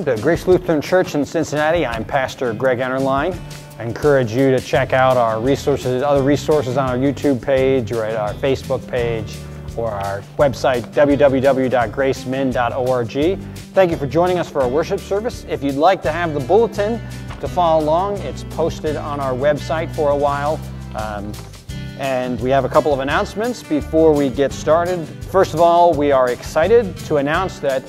Welcome to Grace Lutheran Church in Cincinnati. I'm Pastor Greg Enterline. I encourage you to check out our resources, other resources on our YouTube page or at our Facebook page or our website, www.gracemin.org. Thank you for joining us for our worship service. If you'd like to have the bulletin to follow along, it's posted on our website for a while. Um, and we have a couple of announcements before we get started. First of all, we are excited to announce that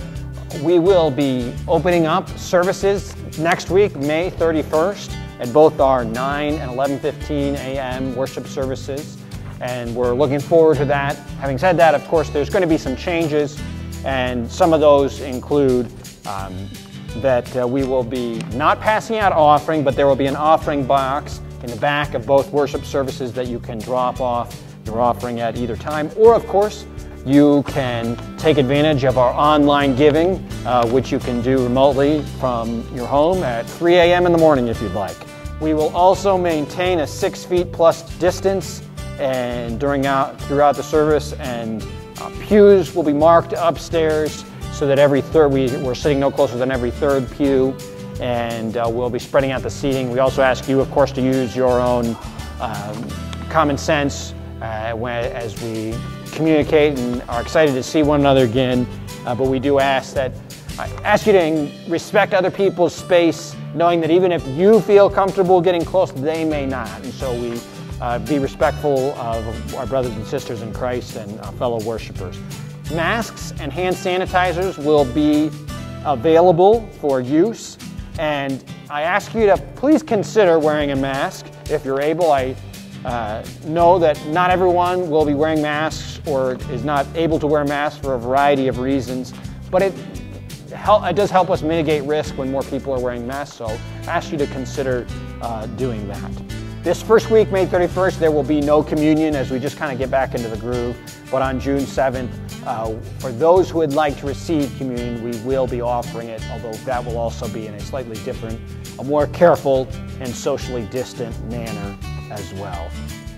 we will be opening up services next week, May 31st, at both our 9 and 11:15 a.m. worship services, and we're looking forward to that. Having said that, of course, there's going to be some changes, and some of those include um, that uh, we will be not passing out offering, but there will be an offering box in the back of both worship services that you can drop off your offering at either time, or of course, you can take advantage of our online giving, uh, which you can do remotely from your home at 3 a.m. in the morning if you'd like. We will also maintain a six feet plus distance and during out, throughout the service and uh, pews will be marked upstairs so that every third, we, we're sitting no closer than every third pew and uh, we'll be spreading out the seating. We also ask you, of course, to use your own um, common sense uh, as we communicate and are excited to see one another again. Uh, but we do ask that I ask you to respect other people's space, knowing that even if you feel comfortable getting close, they may not. And so we uh, be respectful of our brothers and sisters in Christ and fellow worshipers. Masks and hand sanitizers will be available for use. And I ask you to please consider wearing a mask if you're able. I uh, know that not everyone will be wearing masks or is not able to wear masks for a variety of reasons, but it, help, it does help us mitigate risk when more people are wearing masks, so I ask you to consider uh, doing that. This first week, May 31st, there will be no communion as we just kind of get back into the groove. But on June 7th, uh, for those who would like to receive communion, we will be offering it, although that will also be in a slightly different, a more careful and socially distant manner as well.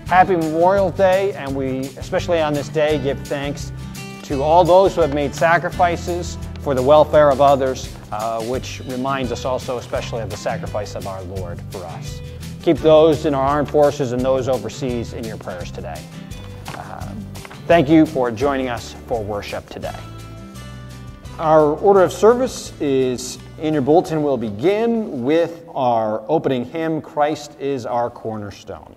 Happy Memorial Day, and we, especially on this day, give thanks to all those who have made sacrifices for the welfare of others, uh, which reminds us also especially of the sacrifice of our Lord for us. Keep those in our armed forces and those overseas in your prayers today. Uh, thank you for joining us for worship today. Our order of service is in your bulletin. We'll begin with our opening hymn, Christ is our cornerstone.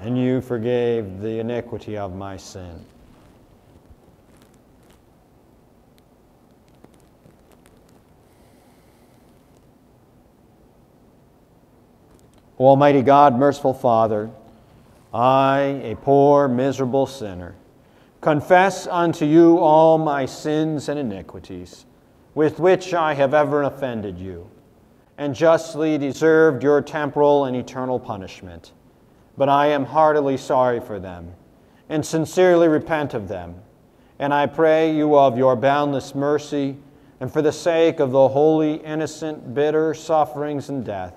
and you forgave the iniquity of my sin. Almighty God, merciful Father, I, a poor, miserable sinner, confess unto you all my sins and iniquities, with which I have ever offended you, and justly deserved your temporal and eternal punishment but I am heartily sorry for them and sincerely repent of them. And I pray you of your boundless mercy and for the sake of the holy, innocent, bitter sufferings and death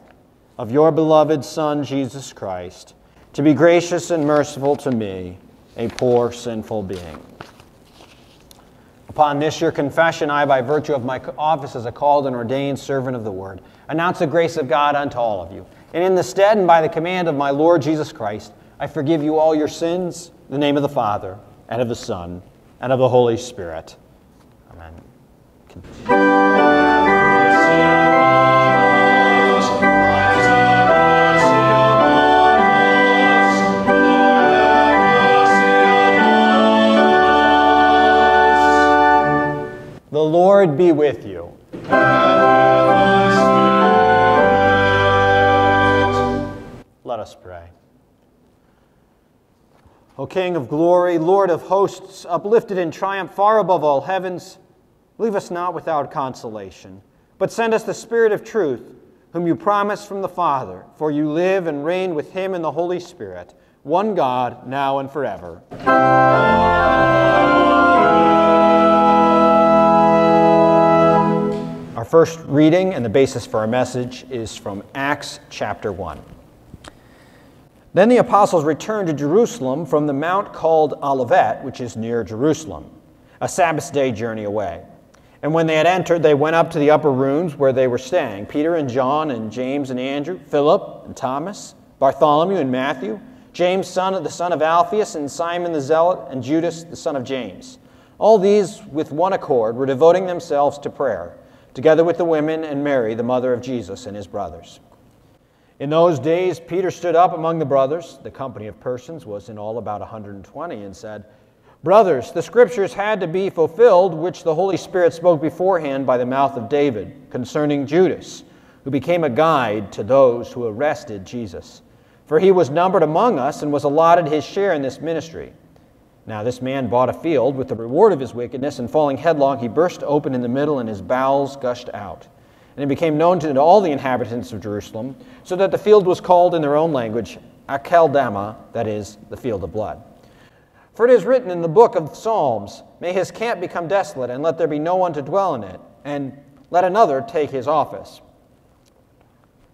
of your beloved Son, Jesus Christ, to be gracious and merciful to me, a poor, sinful being. Upon this your confession, I, by virtue of my office as a called and ordained servant of the word, announce the grace of God unto all of you. And in the stead and by the command of my Lord Jesus Christ, I forgive you all your sins in the name of the Father, and of the Son, and of the Holy Spirit. Amen. The Lord be with you. Let us pray. O King of glory, Lord of hosts, uplifted in triumph far above all heavens, leave us not without consolation, but send us the Spirit of truth, whom you promised from the Father, for you live and reign with him in the Holy Spirit, one God, now and forever. Our first reading and the basis for our message is from Acts chapter 1. Then the apostles returned to Jerusalem from the mount called Olivet, which is near Jerusalem, a Sabbath day journey away. And when they had entered, they went up to the upper rooms where they were staying Peter and John and James and Andrew, Philip and Thomas, Bartholomew and Matthew, James, son of the son of Alphaeus, and Simon the Zealot, and Judas, the son of James. All these, with one accord, were devoting themselves to prayer, together with the women and Mary, the mother of Jesus, and his brothers. In those days, Peter stood up among the brothers, the company of persons was in all about 120, and said, Brothers, the scriptures had to be fulfilled, which the Holy Spirit spoke beforehand by the mouth of David concerning Judas, who became a guide to those who arrested Jesus. For he was numbered among us and was allotted his share in this ministry. Now, this man bought a field with the reward of his wickedness, and falling headlong, he burst open in the middle, and his bowels gushed out and it became known to all the inhabitants of Jerusalem, so that the field was called in their own language Akeldama, that is, the field of blood. For it is written in the book of Psalms, May his camp become desolate, and let there be no one to dwell in it, and let another take his office.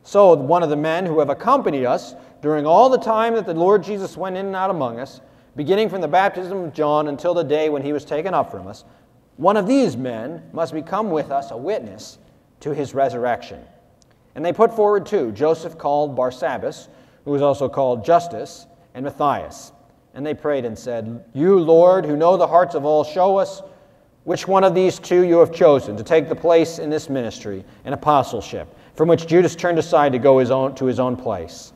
So one of the men who have accompanied us during all the time that the Lord Jesus went in and out among us, beginning from the baptism of John until the day when he was taken up from us, one of these men must become with us a witness to his resurrection. And they put forward two Joseph called Barsabbas, who was also called Justus, and Matthias. And they prayed and said, You, Lord, who know the hearts of all, show us which one of these two you have chosen to take the place in this ministry and apostleship, from which Judas turned aside to go his own, to his own place.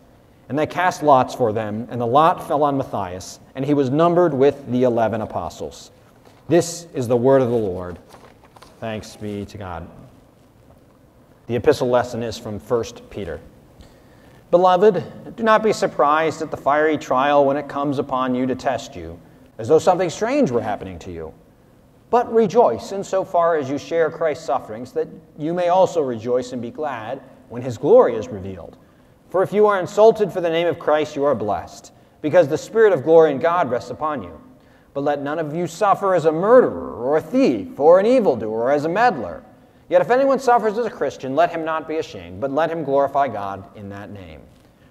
And they cast lots for them, and the lot fell on Matthias, and he was numbered with the eleven apostles. This is the word of the Lord. Thanks be to God. The epistle lesson is from 1 Peter. Beloved, do not be surprised at the fiery trial when it comes upon you to test you, as though something strange were happening to you. But rejoice insofar as you share Christ's sufferings, that you may also rejoice and be glad when his glory is revealed. For if you are insulted for the name of Christ, you are blessed, because the Spirit of glory and God rests upon you. But let none of you suffer as a murderer, or a thief, or an evildoer, or as a meddler. Yet if anyone suffers as a Christian, let him not be ashamed, but let him glorify God in that name.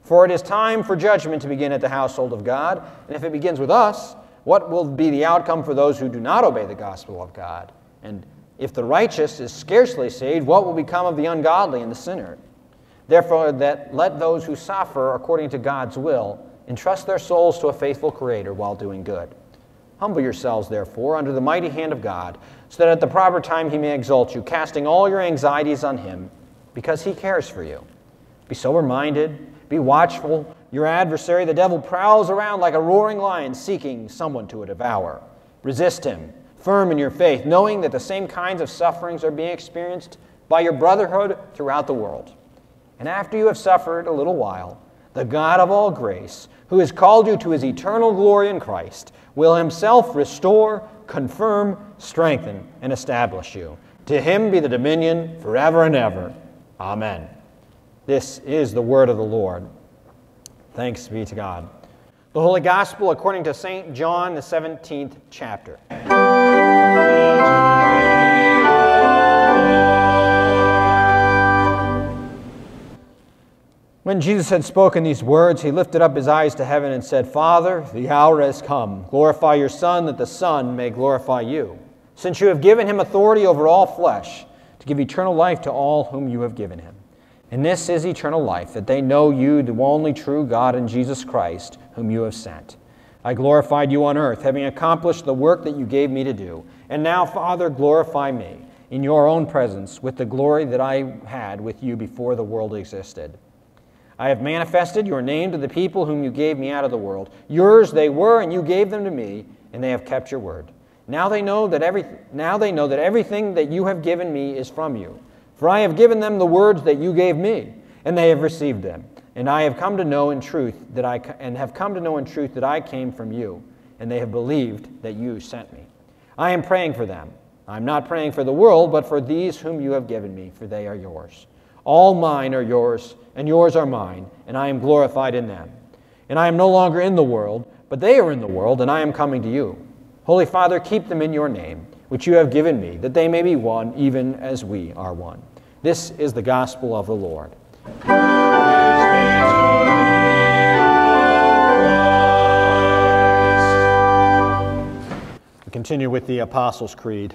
For it is time for judgment to begin at the household of God, and if it begins with us, What will be the outcome for those who do not obey the gospel of God? And if the righteous is scarcely saved, what will become of the ungodly and the sinner? Therefore, that let those who suffer according to God's will entrust their souls to a faithful Creator while doing good. Humble yourselves, therefore, under the mighty hand of God, so that at the proper time he may exalt you, casting all your anxieties on him, because he cares for you. Be sober minded, be watchful. Your adversary, the devil, prowls around like a roaring lion seeking someone to devour. Resist him, firm in your faith, knowing that the same kinds of sufferings are being experienced by your brotherhood throughout the world. And after you have suffered a little while, the God of all grace, who has called you to his eternal glory in Christ, will himself restore, confirm, strengthen, and establish you. To him be the dominion forever and ever. Amen. This is the word of the Lord. Thanks be to God. The Holy Gospel according to St. John, the 17th chapter. When Jesus had spoken these words, he lifted up his eyes to heaven and said, Father, the hour has come. Glorify your Son, that the Son may glorify you, since you have given him authority over all flesh, to give eternal life to all whom you have given him. And this is eternal life, that they know you, the only true God, and Jesus Christ, whom you have sent. I glorified you on earth, having accomplished the work that you gave me to do. And now, Father, glorify me in your own presence with the glory that I had with you before the world existed. I have manifested your name to the people whom you gave me out of the world. Yours they were, and you gave them to me, and they have kept your word. Now they know that every, now they know that everything that you have given me is from you. For I have given them the words that you gave me, and they have received them. And I have come to know in truth that I and have come to know in truth that I came from you, and they have believed that you sent me. I am praying for them. I am not praying for the world, but for these whom you have given me, for they are yours. All mine are yours, and yours are mine, and I am glorified in them. And I am no longer in the world, but they are in the world, and I am coming to you. Holy Father, keep them in your name, which you have given me, that they may be one, even as we are one. This is the gospel of the Lord. We continue with the Apostles' Creed.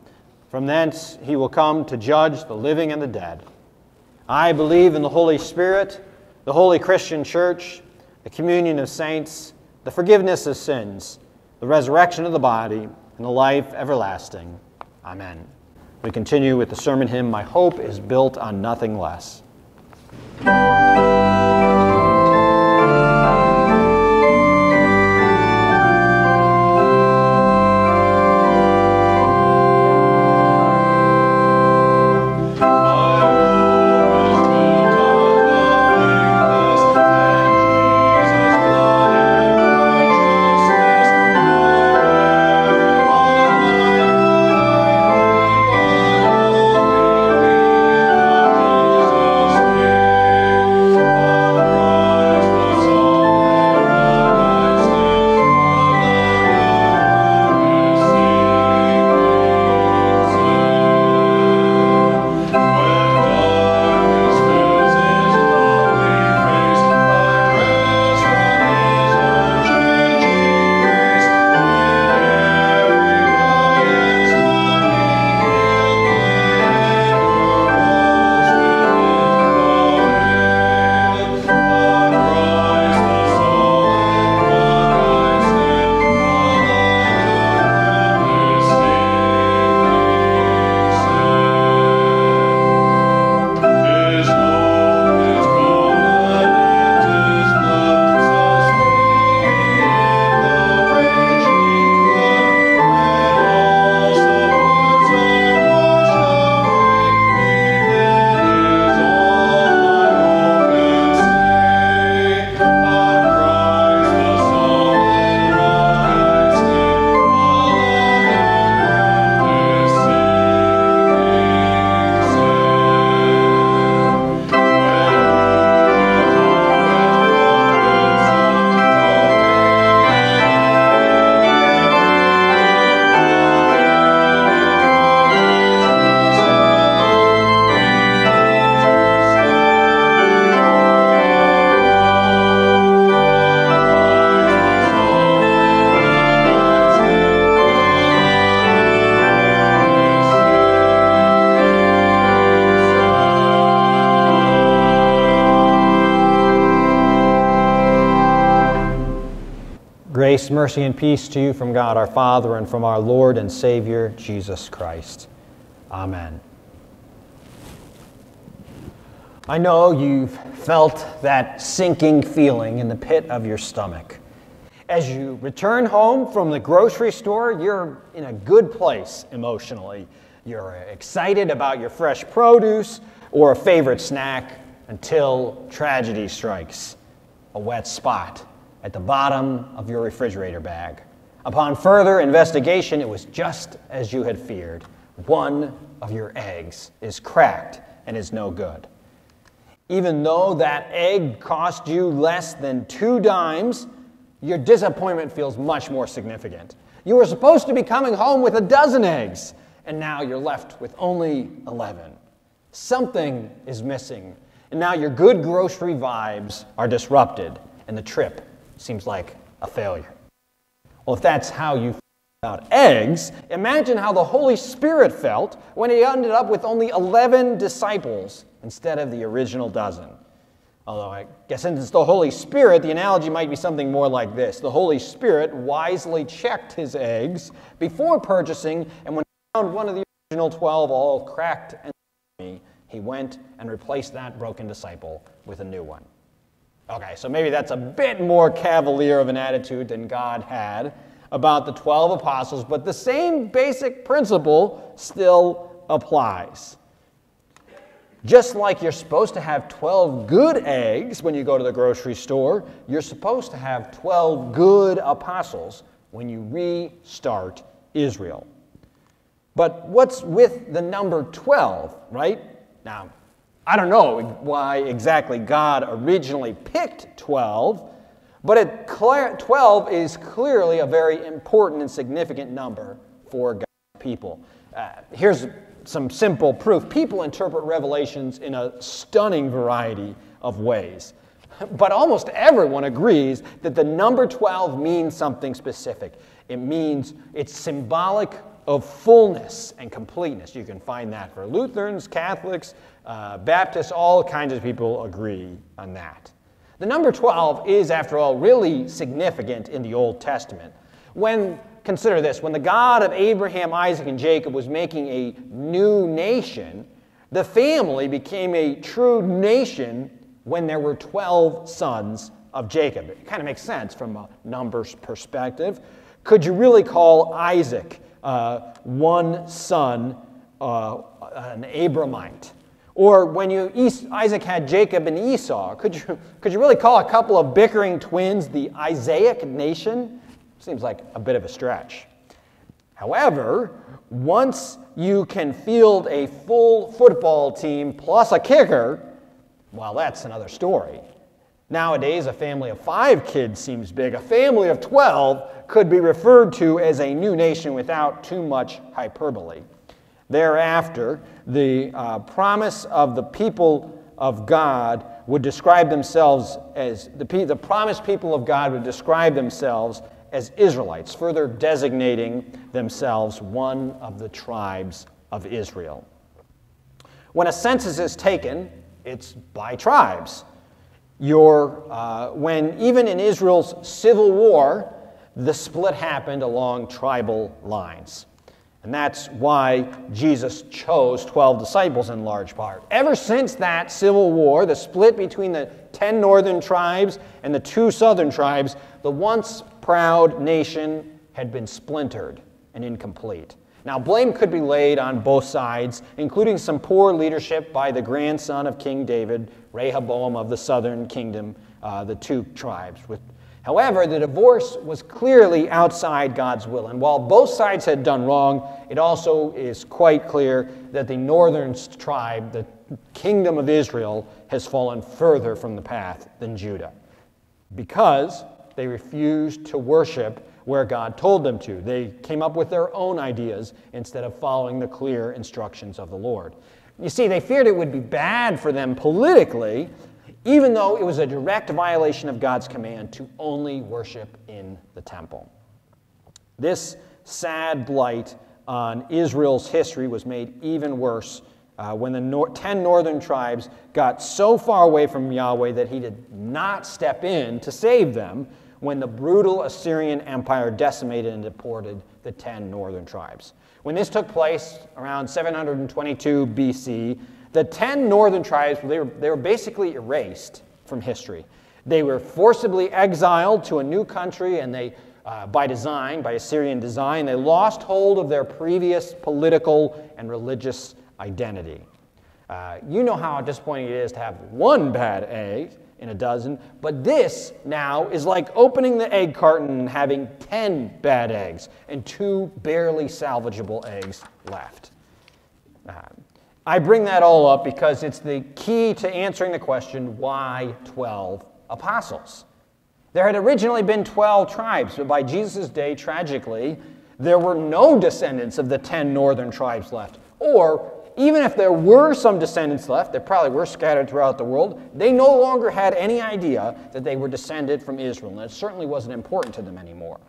From thence he will come to judge the living and the dead. I believe in the Holy Spirit, the holy Christian church, the communion of saints, the forgiveness of sins, the resurrection of the body, and the life everlasting. Amen. We continue with the sermon hymn, My Hope is Built on Nothing Less. Grace, mercy, and peace to you from God our Father and from our Lord and Savior, Jesus Christ. Amen. I know you've felt that sinking feeling in the pit of your stomach. As you return home from the grocery store, you're in a good place emotionally. You're excited about your fresh produce or a favorite snack until tragedy strikes a wet spot at the bottom of your refrigerator bag. Upon further investigation, it was just as you had feared. One of your eggs is cracked and is no good. Even though that egg cost you less than two dimes, your disappointment feels much more significant. You were supposed to be coming home with a dozen eggs, and now you're left with only 11. Something is missing, and now your good grocery vibes are disrupted, and the trip seems like a failure. Well, if that's how you about eggs, imagine how the Holy Spirit felt when he ended up with only 11 disciples instead of the original dozen. Although I guess since it's the Holy Spirit, the analogy might be something more like this. The Holy Spirit wisely checked his eggs before purchasing, and when he found one of the original 12 all cracked and he went and replaced that broken disciple with a new one. Okay, so maybe that's a bit more cavalier of an attitude than God had about the 12 apostles, but the same basic principle still applies. Just like you're supposed to have 12 good eggs when you go to the grocery store, you're supposed to have 12 good apostles when you restart Israel. But what's with the number 12, right? Now, I don't know why exactly God originally picked 12, but it, 12 is clearly a very important and significant number for God's people. Uh, here's some simple proof. People interpret Revelations in a stunning variety of ways. But almost everyone agrees that the number 12 means something specific. It means it's symbolic of fullness and completeness. You can find that for Lutherans, Catholics, uh, Baptists, all kinds of people agree on that. The number 12 is, after all, really significant in the Old Testament. When, consider this, when the God of Abraham, Isaac, and Jacob was making a new nation, the family became a true nation when there were 12 sons of Jacob. It kind of makes sense from a numbers perspective. Could you really call Isaac uh, one son, uh, an Abramite? Or when you, Isaac had Jacob and Esau, could you, could you really call a couple of bickering twins the Isaac nation? Seems like a bit of a stretch. However, once you can field a full football team plus a kicker, well, that's another story. Nowadays, a family of five kids seems big. A family of 12 could be referred to as a new nation without too much hyperbole. Thereafter, the uh, promise of the people of God would describe themselves as the, the promised people of God would describe themselves as Israelites, further designating themselves one of the tribes of Israel. When a census is taken, it's by tribes. Your, uh, when even in Israel's civil war, the split happened along tribal lines. And that's why Jesus chose 12 disciples in large part. Ever since that civil war, the split between the 10 northern tribes and the two southern tribes, the once proud nation had been splintered and incomplete. Now, blame could be laid on both sides, including some poor leadership by the grandson of King David, Rehoboam of the southern kingdom, uh, the two tribes, with However, the divorce was clearly outside God's will. And while both sides had done wrong, it also is quite clear that the northern tribe, the kingdom of Israel, has fallen further from the path than Judah because they refused to worship where God told them to. They came up with their own ideas instead of following the clear instructions of the Lord. You see, they feared it would be bad for them politically even though it was a direct violation of God's command to only worship in the temple. This sad blight on Israel's history was made even worse uh, when the nor- 10 northern tribes got so far away from Yahweh that he did not step in to save them when the brutal Assyrian Empire decimated and deported the 10 northern tribes. When this took place around 722 BC, the 10 northern tribes, they were, they were basically erased from history. They were forcibly exiled to a new country, and they, uh, by design, by Assyrian design, they lost hold of their previous political and religious identity. Uh, you know how disappointing it is to have one bad egg in a dozen, but this now is like opening the egg carton and having 10 bad eggs and two barely salvageable eggs left. Uh, I bring that all up because it's the key to answering the question why 12 apostles? There had originally been 12 tribes, but by Jesus' day, tragically, there were no descendants of the 10 northern tribes left. Or even if there were some descendants left, they probably were scattered throughout the world, they no longer had any idea that they were descended from Israel, and it certainly wasn't important to them anymore.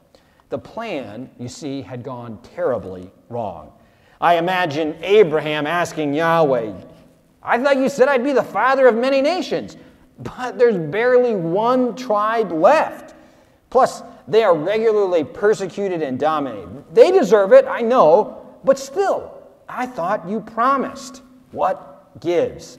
The plan, you see, had gone terribly wrong. I imagine Abraham asking Yahweh, I thought you said I'd be the father of many nations, but there's barely one tribe left. Plus, they are regularly persecuted and dominated. They deserve it, I know, but still, I thought you promised. What gives?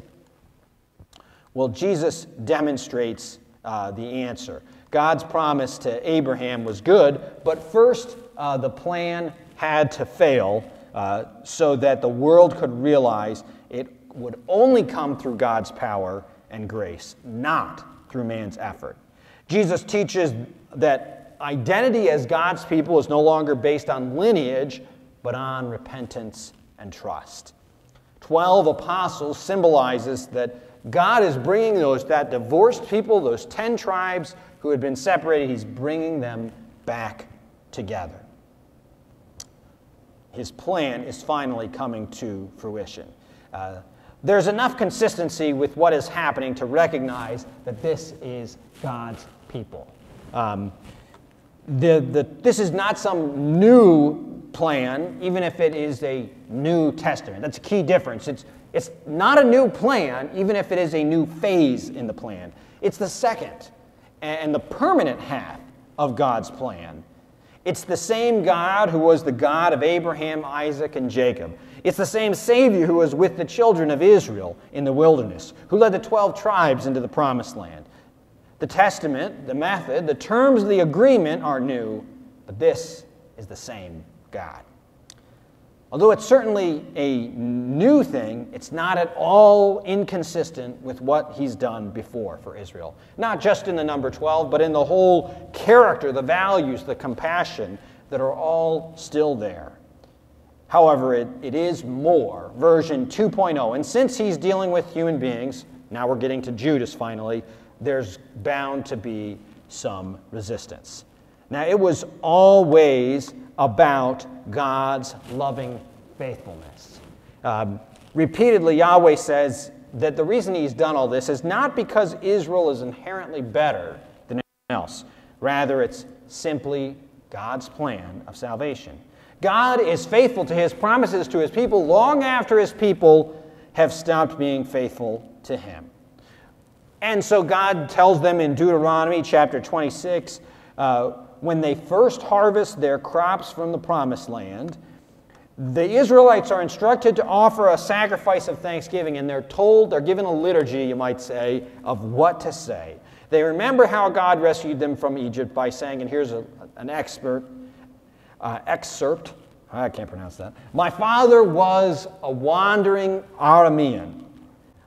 Well, Jesus demonstrates uh, the answer. God's promise to Abraham was good, but first uh, the plan had to fail uh, so that the world could realize it would only come through God's power and grace, not through man's effort. Jesus teaches that identity as God's people is no longer based on lineage, but on repentance and trust. Twelve apostles symbolizes that God is bringing those that divorced people, those ten tribes who had been separated, He's bringing them back together. His plan is finally coming to fruition. Uh, there's enough consistency with what is happening to recognize that this is God's people. Um, the, the, this is not some new plan, even if it is a New Testament. That's a key difference. It's, it's not a new plan, even if it is a new phase in the plan. It's the second and the permanent half of God's plan. It's the same God who was the God of Abraham, Isaac, and Jacob. It's the same Savior who was with the children of Israel in the wilderness, who led the 12 tribes into the promised land. The testament, the method, the terms of the agreement are new, but this is the same God. Although it's certainly a new thing, it's not at all inconsistent with what he's done before for Israel. Not just in the number 12, but in the whole character, the values, the compassion that are all still there. However, it, it is more, version 2.0. And since he's dealing with human beings, now we're getting to Judas finally, there's bound to be some resistance. Now, it was always about God's loving faithfulness. Um, repeatedly, Yahweh says that the reason he's done all this is not because Israel is inherently better than anyone else. Rather, it's simply God's plan of salvation. God is faithful to his promises to his people long after his people have stopped being faithful to him. And so God tells them in Deuteronomy chapter 26 uh, when they first harvest their crops from the promised land, the Israelites are instructed to offer a sacrifice of thanksgiving, and they're told, they're given a liturgy, you might say, of what to say. They remember how God rescued them from Egypt by saying, and here's a, an expert, uh, excerpt, I can't pronounce that. My father was a wandering Aramean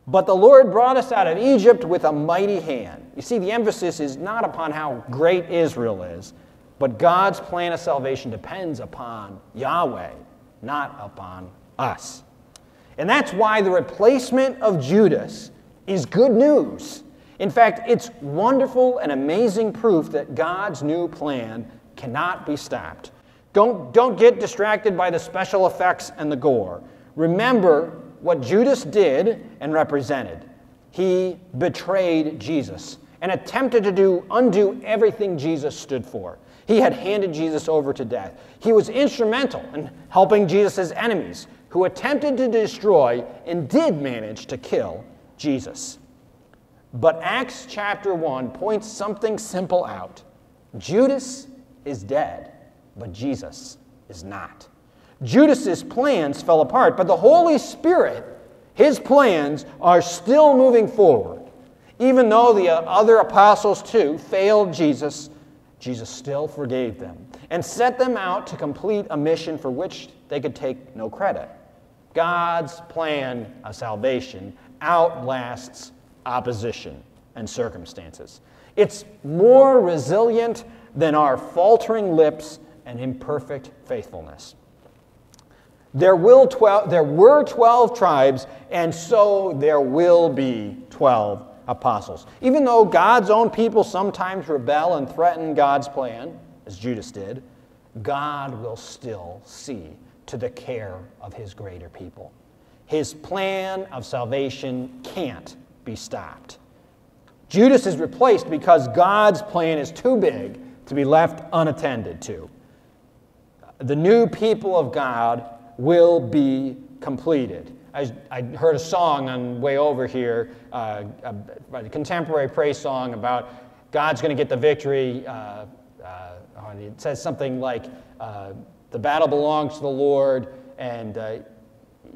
but the Lord brought us out of Egypt with a mighty hand. You see, the emphasis is not upon how great Israel is, but God's plan of salvation depends upon Yahweh, not upon us. And that's why the replacement of Judas is good news. In fact, it's wonderful and amazing proof that God's new plan cannot be stopped. Don't, don't get distracted by the special effects and the gore. Remember what Judas did and represented. He betrayed Jesus and attempted to do undo everything Jesus stood for. He had handed Jesus over to death. He was instrumental in helping Jesus' enemies, who attempted to destroy and did manage to kill Jesus. But Acts chapter 1 points something simple out. Judas is dead, but Jesus is not. Judas's plans fell apart, but the Holy Spirit, his plans are still moving forward. Even though the uh, other apostles too failed Jesus, Jesus still forgave them and set them out to complete a mission for which they could take no credit. God's plan of salvation outlasts opposition and circumstances. It's more resilient than our faltering lips and imperfect faithfulness. There, will 12, there were 12 tribes, and so there will be 12 apostles. Even though God's own people sometimes rebel and threaten God's plan, as Judas did, God will still see to the care of his greater people. His plan of salvation can't be stopped. Judas is replaced because God's plan is too big to be left unattended to. The new people of God will be completed. I, I heard a song on way over here, uh, a, a, contemporary praise song about God's going to get the victory. Uh, uh, it says something like, uh, "The battle belongs to the Lord," and uh,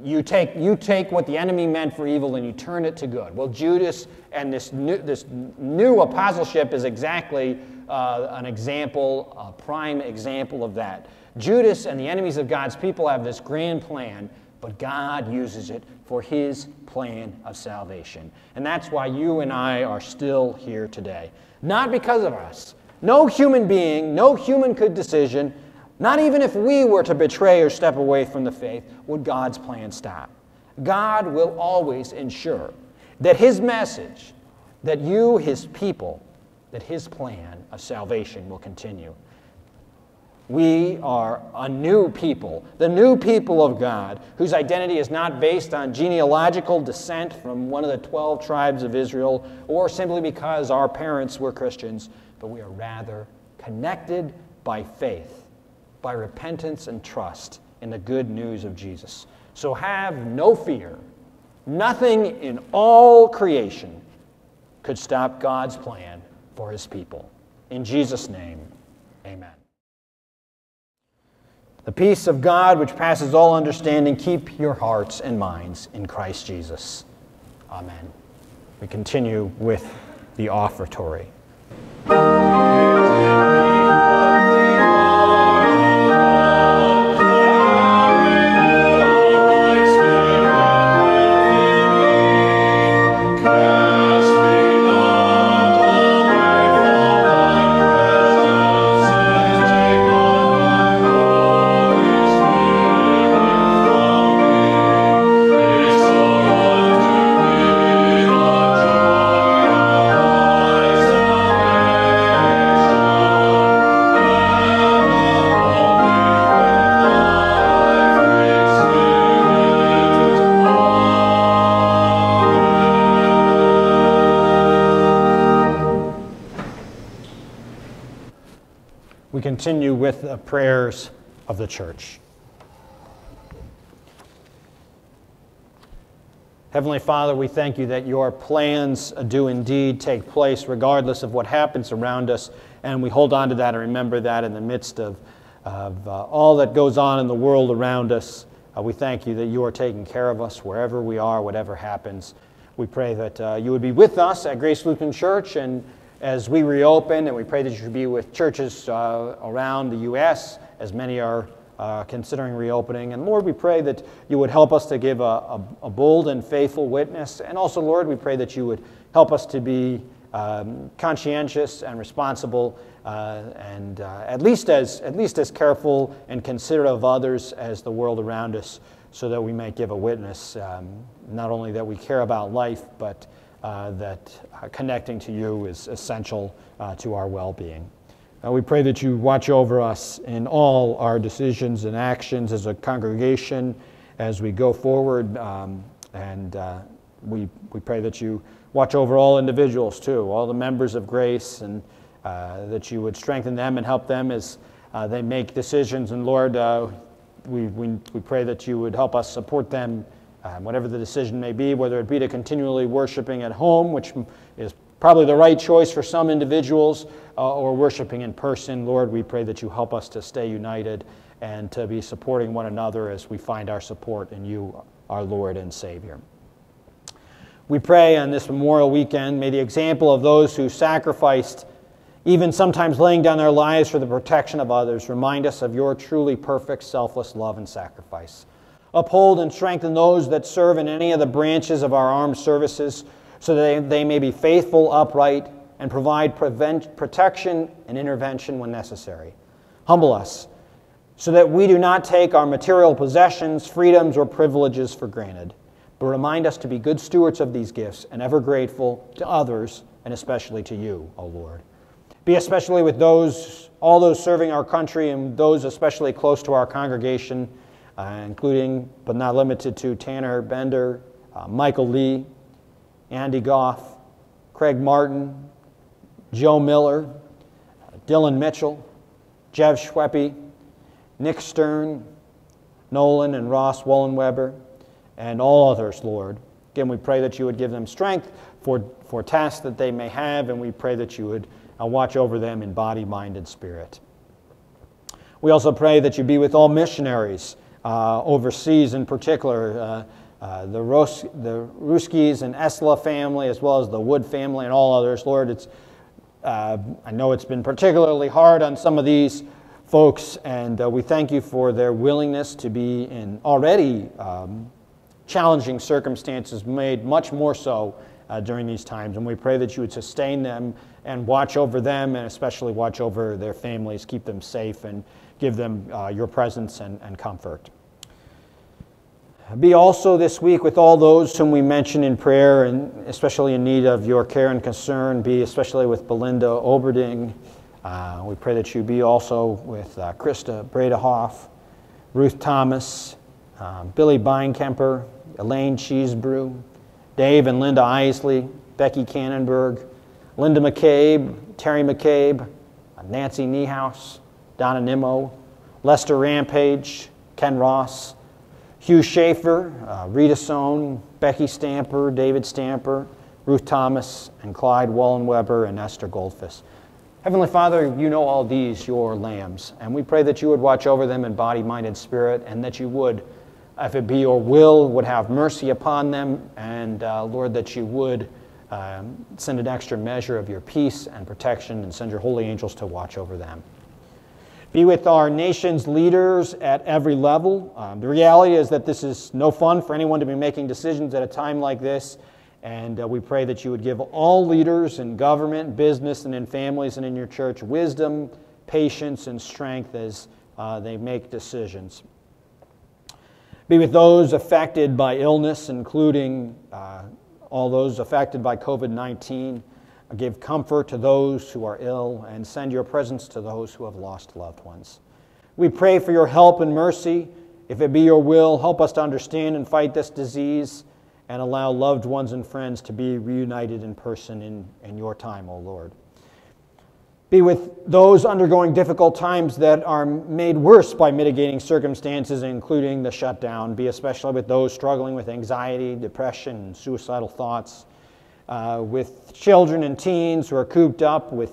you take, you take what the enemy meant for evil and you turn it to good. Well, Judas and this new, this new apostleship is exactly uh, an example, a prime example of that. Judas and the enemies of God's people have this grand plan, but God uses it for his plan of salvation. And that's why you and I are still here today. Not because of us. No human being, no human good decision, not even if we were to betray or step away from the faith, would God's plan stop. God will always ensure that His message, that you, His people, that His plan of salvation will continue. We are a new people, the new people of God, whose identity is not based on genealogical descent from one of the 12 tribes of Israel or simply because our parents were Christians, but we are rather connected by faith by repentance and trust in the good news of Jesus. So have no fear. Nothing in all creation could stop God's plan for his people. In Jesus' name, amen. The peace of God, which passes all understanding, keep your hearts and minds in Christ Jesus. Amen. We continue with the offertory. The church. Heavenly Father, we thank you that your plans do indeed take place regardless of what happens around us, and we hold on to that and remember that in the midst of, of uh, all that goes on in the world around us. Uh, we thank you that you are taking care of us wherever we are, whatever happens. We pray that uh, you would be with us at Grace Lutheran Church and as we reopen, and we pray that you should be with churches uh, around the U.S., as many are uh, considering reopening. And Lord, we pray that you would help us to give a, a, a, bold and faithful witness. And also, Lord, we pray that you would help us to be um, conscientious and responsible, uh, and uh, at least as at least as careful and considerate of others as the world around us, so that we might give a witness um, not only that we care about life, but uh, that uh, connecting to you is essential uh, to our well being. Uh, we pray that you watch over us in all our decisions and actions as a congregation as we go forward. Um, and uh, we, we pray that you watch over all individuals too, all the members of Grace, and uh, that you would strengthen them and help them as they make decisions. And Lord, we, we, we pray that you would help us support them um, whatever the decision may be, whether it be to continually worshiping at home, which is probably the right choice for some individuals uh, or worshiping in person. Lord, we pray that you help us to stay united and to be supporting one another as we find our support in you, our Lord and Savior. We pray on this Memorial weekend, may the example of those who sacrificed, even sometimes laying down their lives for the protection of others, remind us of your truly perfect, selfless love and sacrifice. Uphold and strengthen those that serve in any of the branches of our armed services so that they, may be faithful, upright, and provide prevent, protection and intervention when necessary. Humble us so that we do not take our material possessions, freedoms, or privileges for granted but remind us to be good stewards of these gifts and ever grateful to others and especially to you, O Lord. Be especially with those, all those serving our country and those especially close to our congregation, uh, including but not limited to Tanner Bender, uh, Michael Lee, Andy Goff, Craig Martin, Joe Miller, Dylan Mitchell, Jeff Schweppe, Nick Stern, Nolan and Ross Wollenweber, and all others, Lord. Again, we pray that you would give them strength for, for tasks that they may have, and we pray that you would uh, watch over them in body, mind, and spirit. We also pray that you be with all missionaries uh, overseas, in particular, uh, uh, the, Ros- the Ruskis and Esla family, as well as the Wood family and all others. Lord, it's, uh, I know it's been particularly hard on some of these folks, and uh, we thank you for their willingness to be in already um, challenging circumstances made much more so uh, during these times. And we pray that you would sustain them and watch over them, and especially watch over their families, keep them safe, and give them uh, your presence and, and comfort. Be also this week with all those whom we mention in prayer, and especially in need of your care and concern. Be especially with Belinda Oberding. Uh, we pray that you be also with uh, Krista Bredehoft, Ruth Thomas, um, Billy Beinkemper, Elaine Cheesebrew, Dave and Linda Isley, Becky Cannonberg, Linda McCabe, Terry McCabe, Nancy Niehaus, Donna Nimmo, Lester Rampage, Ken Ross, Hugh Schaefer, uh, Rita Sohn, Becky Stamper, David Stamper, Ruth Thomas, and Clyde Wollenweber and Esther Goldfuss. Heavenly Father, you know all these, your lambs, and we pray that you would watch over them in body, mind, and spirit, and that you would if it be your will, would have mercy upon them, and uh, Lord, that you would um, send an extra measure of your peace and protection and send your holy angels to watch over them. Be with our nation's leaders at every level. Um, the reality is that this is no fun for anyone to be making decisions at a time like this, and uh, we pray that you would give all leaders in government, business, and in families and in your church wisdom, patience, and strength as uh, they make decisions. Be with those affected by illness, including uh, all those affected by COVID 19. Give comfort to those who are ill and send your presence to those who have lost loved ones. We pray for your help and mercy. If it be your will, help us to understand and fight this disease and allow loved ones and friends to be reunited in person in, in your time, O Lord. Be with those undergoing difficult times that are made worse by mitigating circumstances, including the shutdown. Be especially with those struggling with anxiety, depression, suicidal thoughts. Uh, with children and teens who are cooped up, with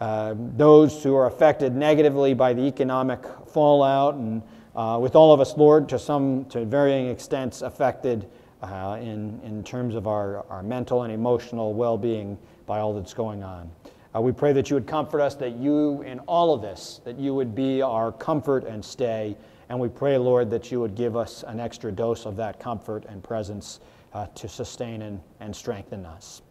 uh, those who are affected negatively by the economic fallout, and uh, with all of us, Lord, to some, to varying extents, affected uh, in, in terms of our, our mental and emotional well being by all that's going on. Uh, we pray that you would comfort us, that you, in all of this, that you would be our comfort and stay. And we pray, Lord, that you would give us an extra dose of that comfort and presence uh, to sustain and, and strengthen us.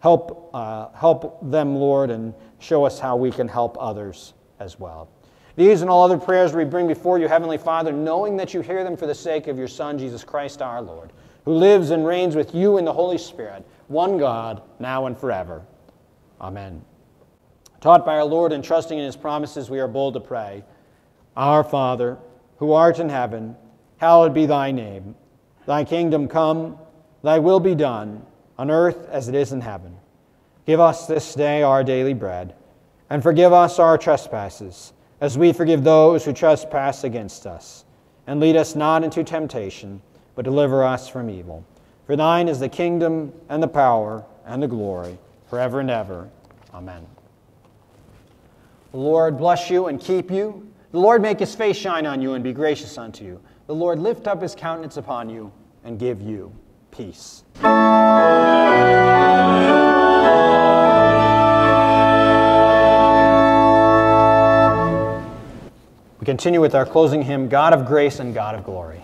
Help, uh, help them, Lord, and show us how we can help others as well. These and all other prayers we bring before you, Heavenly Father, knowing that you hear them for the sake of your Son, Jesus Christ our Lord, who lives and reigns with you in the Holy Spirit, one God, now and forever. Amen. Taught by our Lord and trusting in his promises, we are bold to pray Our Father, who art in heaven, hallowed be thy name. Thy kingdom come, Thy will be done, on earth as it is in heaven. Give us this day our daily bread, and forgive us our trespasses, as we forgive those who trespass against us. And lead us not into temptation, but deliver us from evil. For thine is the kingdom, and the power, and the glory, forever and ever. Amen. The Lord bless you and keep you. The Lord make his face shine on you and be gracious unto you. The Lord lift up his countenance upon you and give you peace. We continue with our closing hymn, God of Grace and God of Glory.